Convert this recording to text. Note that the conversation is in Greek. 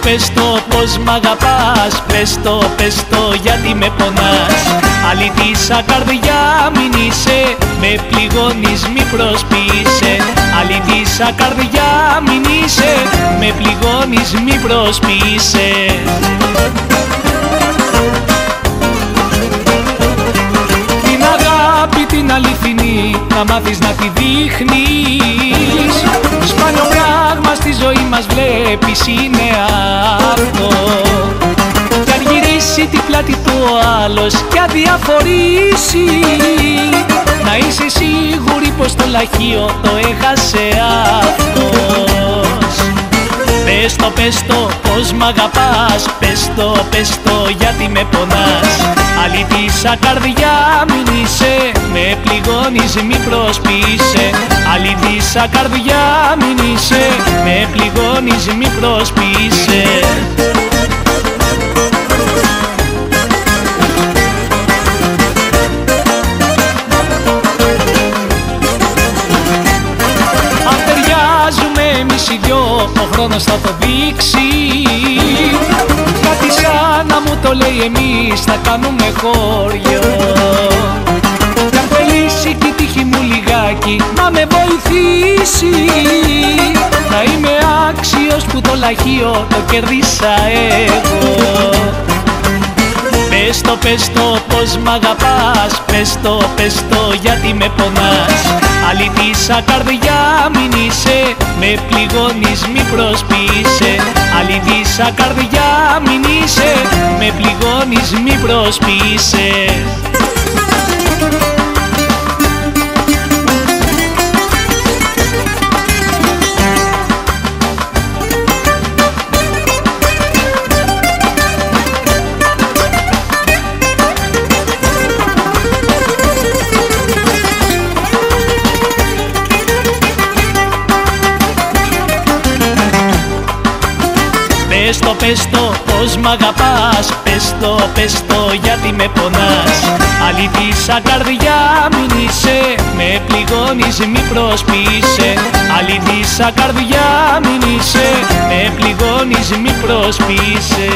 Πες το, πες το πως μ' αγαπάς. Πες το, πες το γιατί με πονάς. Αλήτησα καρδιά μην είσαι Με πληγώνεις μη προσποιείσαι. Αλήτησα καρδιά μην είσαι Με πληγώνεις μη προσποιείσαι. Την αγάπη την αληθινή να μάθεις να τη δείχνεις. Σπάνιο πράγμα στη ζωή μας βλέπεις είναι αυτό. Κι αν γυρίσει την πλάτη του ο άλλος και αδιαφορήσει Να είσαι σίγουρη πως το λαχείο το έχασε αυτός. Πες το, πες το, πως μ' αγαπάς Πες το, πες το, γιατί με πονάς. Αλήτησα καρδιά μην είσαι Με πληγώνεις μη προσποιείσαι. Αλήτησα καρδιά μην είσαι. Με πληγώνεις μη προσποιείσαι. Αν ταιριάζουμε εμείς οι δυο Ο χρόνος θα το δείξει. Κάτι σαν να μου το λέει εμείς Θα κάνουμε χώριο Να με βοηθήσει. Να είμαι άξιος που το λαχείο Το κερδίσα εγώ. Πες το, πες το πως μ' αγαπάς. Πες το, πες το γιατί με πονάς. Αλήτησα καρδιά μην είσαι. Με πληγώνεις μη προσποιείσαι. Αλήτησα καρδιά μην είσαι. Με πληγώνεις μη προσποιείσαι Πες το, πες το, πως μ' αγαπάς. Πες το, πες το, γιατί με πονάς. Αλήτησα καρδιά μην είσαι Με πληγώνεις μη προσποιείσαι. Αλήτησα καρδιά μην είσαι Με πληγώνεις μη προσποιείσαι